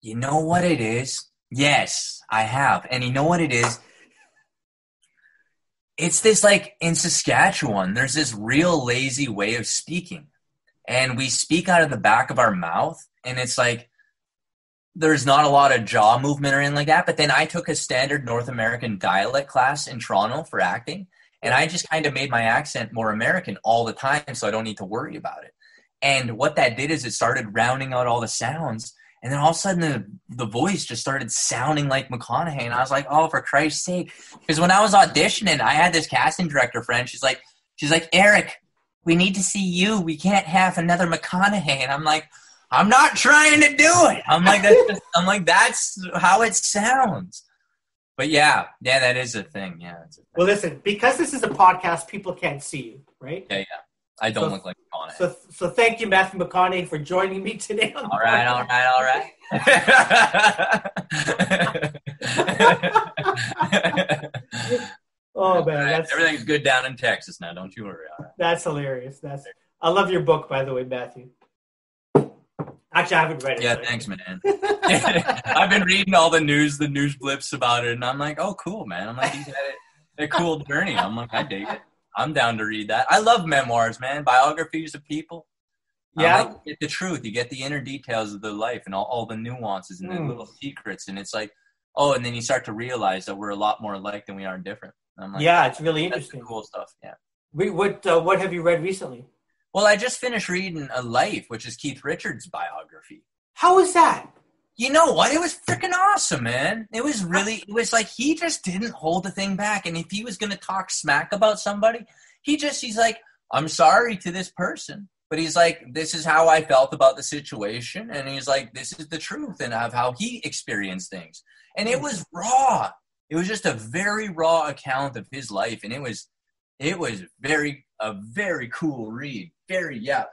You know what it is? Yes, I have. And you know what it is? It's this like in Saskatchewan, there's this real lazy way of speaking. And we speak out of the back of our mouth. And it's like, there's not a lot of jaw movement or anything like that. But then I took a standard North American dialect class in Toronto for acting. And I just kind of made my accent more American all the time so I don't need to worry about it. And what that did is it started rounding out all the sounds. And then all of a sudden the, the voice just started sounding like McConaughey. And I was like, oh, for Christ's sake. Because when I was auditioning, I had this casting director friend. She's like, she's like, Eric, we need to see you. We can't have another McConaughey. And I'm like, I'm not trying to do it. I'm like, that's just, I'm like, that's how it sounds. But yeah, yeah, that is a thing. Yeah. A thing. Well, listen, because this is a podcast, people can't see you, right? Yeah, yeah. I don't so, look like McConaughey. So, so thank you, Matthew McConaughey, for joining me today. all right, all right, all right, oh man, that's, everything's good down in Texas now. Don't you worry. That's hilarious. That's. I love your book, by the way, Matthew. Actually, I haven't read it. Yeah, thanks, man. I've been reading all the news, the news blips about it, and I'm like, oh, cool, man. I'm like, he's had a cool journey. I'm like, I dig it. I'm down to read that. I love memoirs, man. Biographies of people. Yeah, you get the truth. You get the inner details of their life and all, all the nuances and mm. the hmm. little secrets. And it's like, oh, and then you start to realize that we're a lot more alike than we are different. Like, yeah, it's really interesting. Cool stuff. Yeah. We, what uh, What have you read recently? Well, I just finished reading A Life, which is Keith Richards' biography. How was that? You know what? It was freaking awesome, man. It was really, it was like he just didn't hold the thing back. And if he was going to talk smack about somebody, he just, he's like, I'm sorry to this person, but he's like, this is how I felt about the situation. And he's like, this is the truth and of how he experienced things. And it was raw. It was just a very raw account of his life. And it was, it was very, a very cool read very yeah.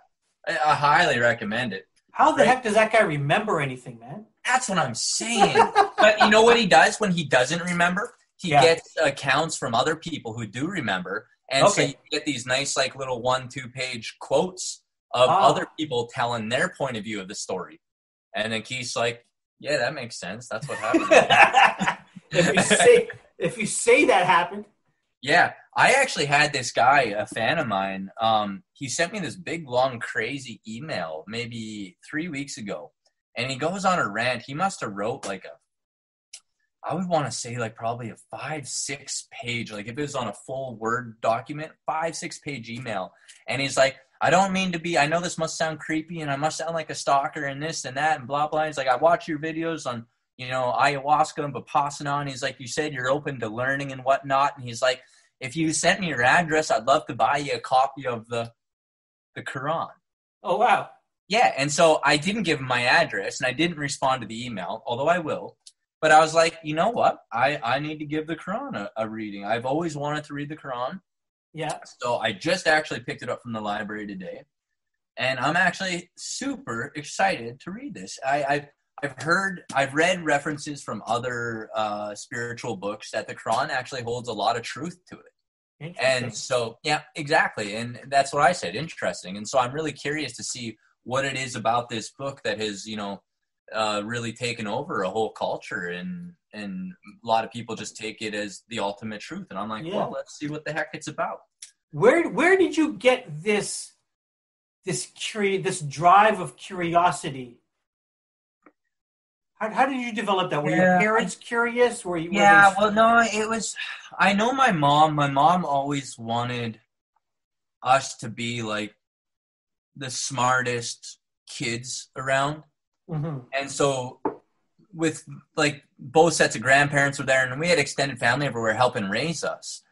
I, I highly recommend it. How the right? heck does that guy remember anything, man? That's what I'm saying. but you know what he does when he doesn't remember? He yeah. gets accounts from other people who do remember, and okay. so you get these nice, like little one, two page quotes of oh. other people telling their point of view of the story. And then Keith's like, "Yeah, that makes sense. That's what happened." if you say if you say that happened, yeah, I actually had this guy, a fan of mine. Um, he sent me this big, long, crazy email maybe three weeks ago, and he goes on a rant. He must have wrote like a, I would want to say like probably a five, six page, like if it was on a full Word document, five, six page email, and he's like, I don't mean to be. I know this must sound creepy, and I must sound like a stalker, and this and that, and blah blah. He's like, I watch your videos on you know ayahuasca and vipassana, and he's like, you said you're open to learning and whatnot, and he's like if you sent me your address, I'd love to buy you a copy of the the Quran. Oh wow. Yeah, and so I didn't give him my address and I didn't respond to the email, although I will. But I was like, you know what? I, I need to give the Quran a, a reading. I've always wanted to read the Quran. Yeah. So I just actually picked it up from the library today. And I'm actually super excited to read this. I, I've I've heard, I've read references from other uh, spiritual books that the Quran actually holds a lot of truth to it. And so, yeah, exactly. And that's what I said. Interesting. And so I'm really curious to see what it is about this book that has, you know, uh, really taken over a whole culture and and a lot of people just take it as the ultimate truth. And I'm like, yeah. well, let's see what the heck it's about. Where where did you get this this curi- this drive of curiosity how, how did you develop that? Were yeah. your parents curious? Were you? Yeah, they... well, no, it was. I know my mom. My mom always wanted us to be like the smartest kids around, mm-hmm. and so with like both sets of grandparents were there, and we had extended family everywhere helping raise us,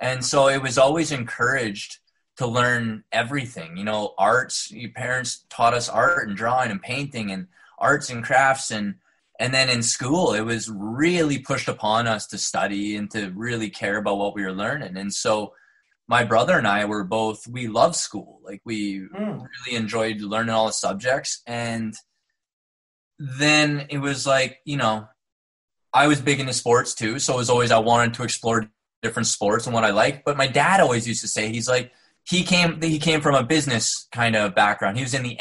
and so it was always encouraged to learn everything. You know, arts. Your parents taught us art and drawing and painting and arts and crafts and and then in school it was really pushed upon us to study and to really care about what we were learning. And so my brother and i were both we loved school. Like we mm. really enjoyed learning all the subjects. And then it was like you know i was big into sports too. So it was always i wanted to explore different sports and what i like but my dad always used to say he's like he came he came from a business kind of background. He was in the